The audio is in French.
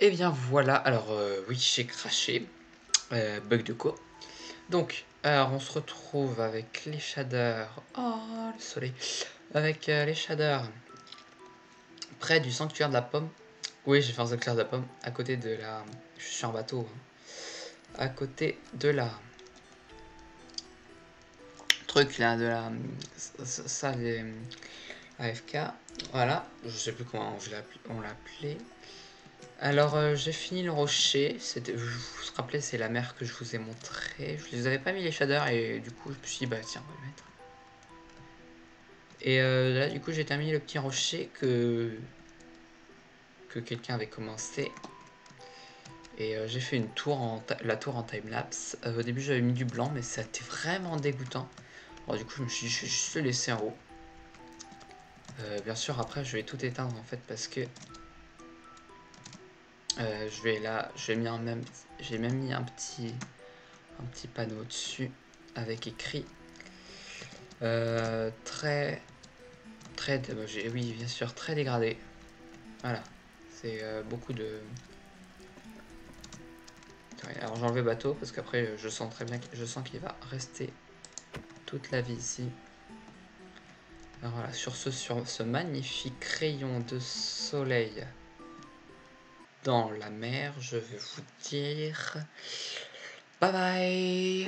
Et bien voilà, alors euh, oui, j'ai craché. Euh, bug de co. Donc, alors on se retrouve avec les shaders. Oh, le soleil. Avec euh, les shaders près du sanctuaire de la pomme. Oui, j'ai fait un sanctuaire de la pomme à côté de la. Je suis en bateau. hein. À côté de la. Truc là, de la. Ça, les. AFK. Voilà, je sais plus comment on l'appelait. Alors, euh, j'ai fini le rocher. Vous vous rappelez, c'est la mer que je vous ai montré. Je les avais pas mis les shaders et du coup, je me suis dit, bah tiens, on va le mettre. Et euh, là, du coup, j'ai terminé le petit rocher que que quelqu'un avait commencé. Et euh, j'ai fait une tour en la tour en timelapse. Au début, j'avais mis du blanc, mais ça a été vraiment dégoûtant. Alors, du coup, je me suis dit, je vais juste le laisser en haut. Bien sûr, après, je vais tout éteindre en fait parce que euh, je vais là, j'ai mis un même, j'ai même mis un petit, un petit panneau dessus avec écrit euh, très, très, j'ai- oui, bien sûr, très dégradé. Voilà, c'est euh, beaucoup de. Alors j'ai enlevé bateau parce qu'après euh, je sens très bien, je sens qu'il va rester toute la vie ici. Alors voilà, sur ce, sur ce magnifique rayon de soleil dans la mer, je vais vous dire bye bye.